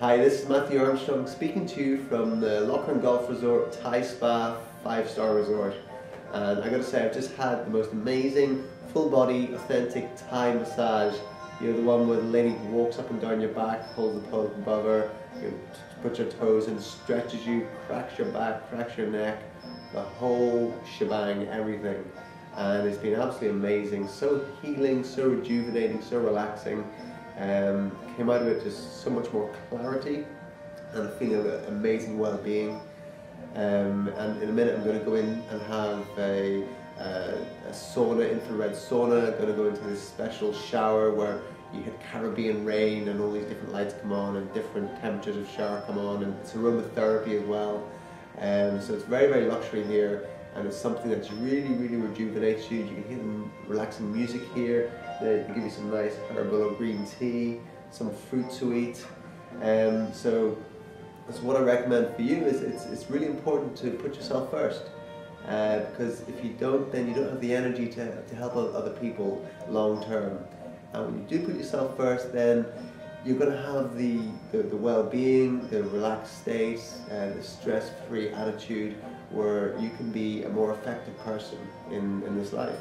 Hi, this is Matthew Armstrong speaking to you from the Lough Erne Golf Resort Thai Spa 5 Star Resort. And I gotta say, I've just had the most amazing, full body, authentic Thai massage. You know, the one where the lady walks up and down your back, holds the pole above her, you know, puts your toes in, stretches you, cracks your back, cracks your neck, the whole shebang, everything. And it's been absolutely amazing, so healing, so rejuvenating, so relaxing. Um, came out of it just so much more clarity and a feeling of amazing well-being. Um, and in a minute I'm going to go in and have a, uh, a sauna, infrared sauna. I'm going to go into this special shower where you hit Caribbean rain and all these different lights come on and different temperatures of shower come on and it's aromatherapy as well. Um, so it's very, very luxury here and it's something that really, really rejuvenates you. You can hear the relaxing music here. They give you some nice herbal or green tea, some fruit to eat. Um, so that's what I recommend for you. Is it's, it's really important to put yourself first. Uh, because if you don't, then you don't have the energy to, to help other people long term. And when you do put yourself first, then you're going to have the, the, the well-being, the relaxed state, uh, the stress-free attitude where you can be a more effective person in, in this life.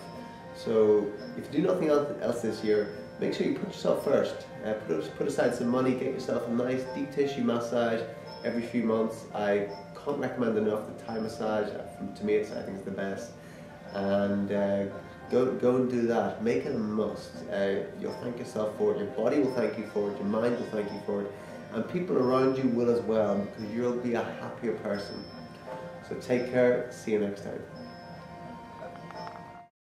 So if you do nothing else this year, make sure you put yourself first. Uh, put, put aside some money, get yourself a nice deep tissue massage every few months. I can't recommend enough the Thai massage. To me, it's, I think it's the best. And uh, go, go and do that. Make it a must. Uh, you'll thank yourself for it. Your body will thank you for it. Your mind will thank you for it. And people around you will as well because you'll be a happier person. So take care. See you next time.